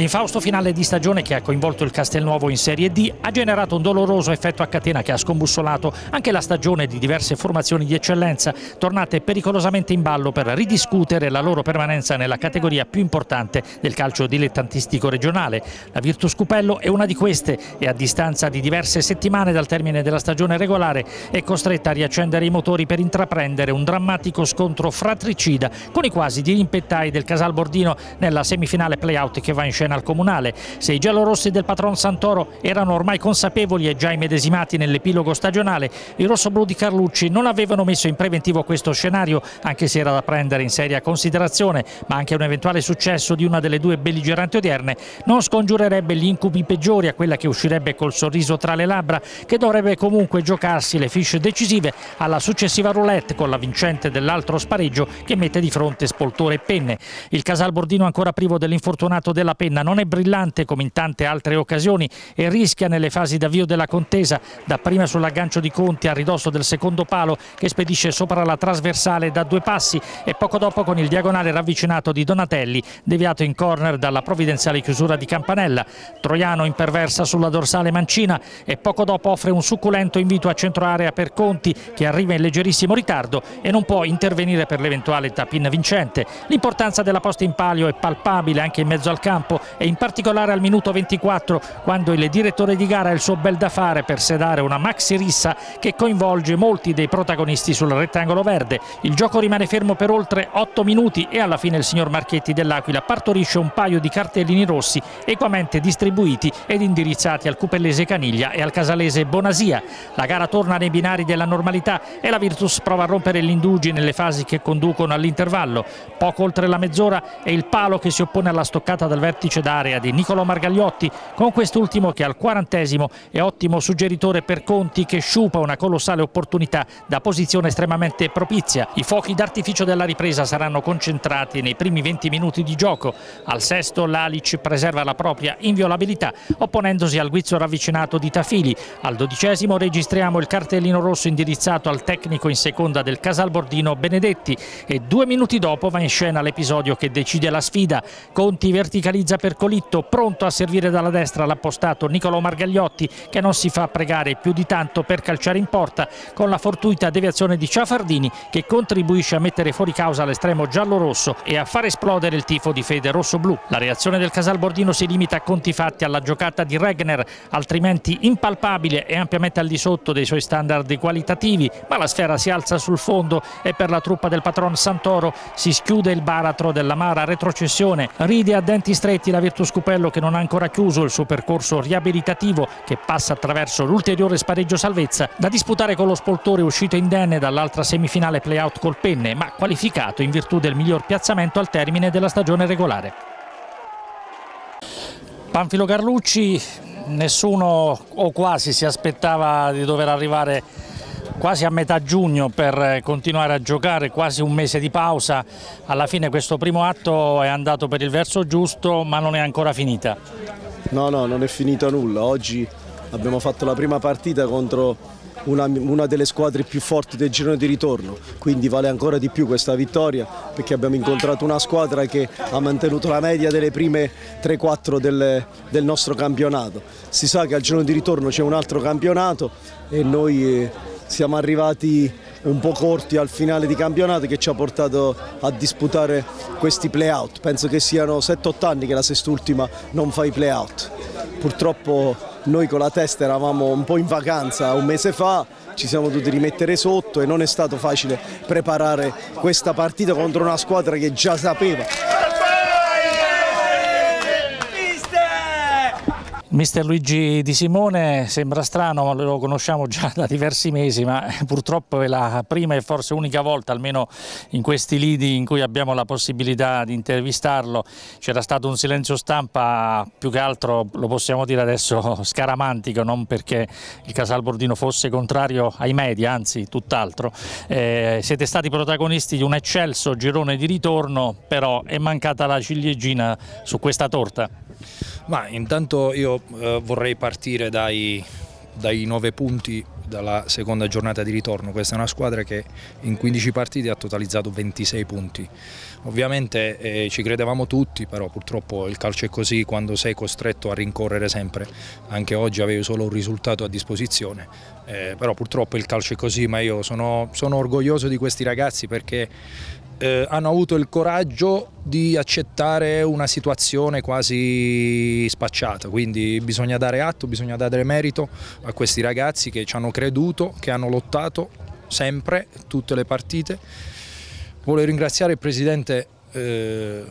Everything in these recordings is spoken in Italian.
L'infausto finale di stagione che ha coinvolto il Castelnuovo in Serie D ha generato un doloroso effetto a catena che ha scombussolato anche la stagione di diverse formazioni di eccellenza, tornate pericolosamente in ballo per ridiscutere la loro permanenza nella categoria più importante del calcio dilettantistico regionale. La Virtus Cupello è una di queste e a distanza di diverse settimane dal termine della stagione regolare è costretta a riaccendere i motori per intraprendere un drammatico scontro fratricida con i quasi dirimpettai del Casal Bordino nella semifinale playout che va in scena al Comunale. Se i giallorossi del patron Santoro erano ormai consapevoli e già immedesimati nell'epilogo stagionale, i rossoblù di Carlucci non avevano messo in preventivo questo scenario, anche se era da prendere in seria considerazione, ma anche un eventuale successo di una delle due belligeranti odierne non scongiurerebbe gli incubi peggiori a quella che uscirebbe col sorriso tra le labbra, che dovrebbe comunque giocarsi le fiche decisive alla successiva roulette con la vincente dell'altro spareggio che mette di fronte spoltore e penne. Il Casal Bordino ancora privo dell'infortunato della penna Ravenna non è brillante come in tante altre occasioni e rischia nelle fasi d'avvio della contesa, dapprima sull'aggancio di Conti a ridosso del secondo palo che spedisce sopra la trasversale da due passi e poco dopo con il diagonale ravvicinato di Donatelli, deviato in corner dalla provvidenziale chiusura di Campanella. Troiano imperversa sulla dorsale mancina e poco dopo offre un succulento invito a centro area per Conti che arriva in leggerissimo ritardo e non può intervenire per l'eventuale tapin vincente. L'importanza della posta in palio è palpabile anche in mezzo al campo e in particolare al minuto 24 quando il direttore di gara ha il suo bel da fare per sedare una maxi rissa che coinvolge molti dei protagonisti sul rettangolo verde. Il gioco rimane fermo per oltre 8 minuti e alla fine il signor Marchetti dell'Aquila partorisce un paio di cartellini rossi equamente distribuiti ed indirizzati al cupellese Caniglia e al casalese Bonasia. La gara torna nei binari della normalità e la Virtus prova a rompere gli indugi nelle fasi che conducono all'intervallo. Poco oltre la mezz'ora è il palo che si oppone alla stoccata dal vertice calcio d'area di Nicolo Margagliotti con quest'ultimo che al quarantesimo è ottimo suggeritore per Conti che sciupa una colossale opportunità da posizione estremamente propizia. I fuochi d'artificio della ripresa saranno concentrati nei primi 20 minuti di gioco. Al sesto l'Alic preserva la propria inviolabilità opponendosi al guizzo ravvicinato di Tafili. Al dodicesimo registriamo il cartellino rosso indirizzato al tecnico in seconda del Casalbordino Benedetti e due minuti dopo va in scena l'episodio che decide la sfida. Conti verticalizza per Colitto, pronto a servire dalla destra l'appostato Nicolo Margagliotti che non si fa pregare più di tanto per calciare in porta con la fortuita deviazione di Ciafardini che contribuisce a mettere fuori causa l'estremo giallo-rosso e a far esplodere il tifo di fede rosso-blu. La reazione del Casalbordino si limita a conti fatti alla giocata di Regner, altrimenti impalpabile e ampiamente al di sotto dei suoi standard qualitativi, ma la sfera si alza sul fondo e per la truppa del patron Santoro si schiude il baratro dell'amara retrocessione. Ride a denti stretti la Virtus Cupello che non ha ancora chiuso il suo percorso riabilitativo che passa attraverso l'ulteriore spareggio salvezza da disputare con lo spoltore uscito indenne dall'altra semifinale playout col penne ma qualificato in virtù del miglior piazzamento al termine della stagione regolare. Panfilo Carlucci, nessuno o quasi si aspettava di dover arrivare quasi a metà giugno per continuare a giocare, quasi un mese di pausa. Alla fine questo primo atto è andato per il verso giusto ma non è ancora finita. No, no, non è finito nulla. Oggi abbiamo fatto la prima partita contro una, una, delle squadre più forti del girone di ritorno, quindi vale ancora di più questa vittoria perché abbiamo incontrato una squadra che ha mantenuto la media delle prime 3-4 del, del, nostro campionato. Si sa che al girone di ritorno c'è un altro campionato e noi eh, siamo arrivati un po' corti al finale di campionato che ci ha portato a disputare questi play-out. Penso che siano 7-8 anni che la sest'ultima non fa i play-out. Purtroppo noi con la testa eravamo un po' in vacanza un mese fa, ci siamo dovuti rimettere sotto e non è stato facile preparare questa partita contro una squadra che già sapeva Mister Luigi Di Simone sembra strano, lo conosciamo già da diversi mesi, ma purtroppo è la prima e forse unica volta, almeno in questi lidi in cui abbiamo la possibilità di intervistarlo. C'era stato un silenzio stampa, più che altro lo possiamo dire adesso scaramantico, non perché il Casal Bordino fosse contrario ai media, anzi tutt'altro. Eh, siete stati protagonisti di un eccelso girone di ritorno, però è mancata la ciliegina su questa torta. Ma intanto io eh, vorrei partire dai, dai 9 punti dalla seconda giornata di ritorno. Questa è una squadra che in 15 partite ha totalizzato 26 punti. Ovviamente eh, ci credevamo tutti, però purtroppo il calcio è così quando sei costretto a rincorrere sempre. Anche oggi avevi solo un risultato a disposizione, eh, però purtroppo il calcio è così, ma io sono, sono orgoglioso di questi ragazzi perché eh, hanno avuto il coraggio di accettare una situazione quasi spacciata, quindi bisogna dare atto, bisogna dare merito a questi ragazzi che ci hanno creduto, che hanno lottato sempre, tutte le partite. Voglio ringraziare il Presidente, eh,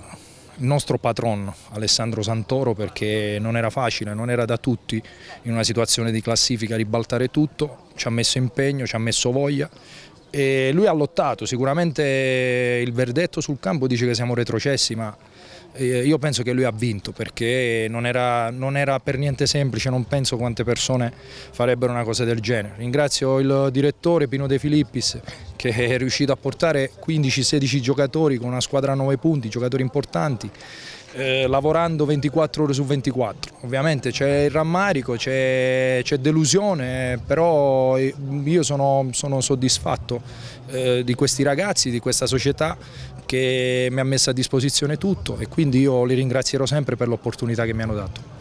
il nostro patron Alessandro Santoro perché non era facile, non era da tutti in una situazione di classifica ribaltare tutto, ci ha messo impegno, ci ha messo voglia e lui ha lottato, sicuramente il verdetto sul campo dice che siamo retrocessi, ma eh, io penso che lui ha vinto perché non era, non era, per niente semplice, non penso quante persone farebbero una cosa del genere. Ringrazio il direttore Pino De Filippis che è riuscito a portare 15-16 giocatori con una squadra a 9 punti, giocatori importanti eh, lavorando 24 ore su 24. Ovviamente c'è il rammarico, c'è delusione, però io sono, sono soddisfatto eh, di questi ragazzi, di questa società che mi ha messo a disposizione tutto e quindi io li ringrazierò sempre per l'opportunità che mi hanno dato.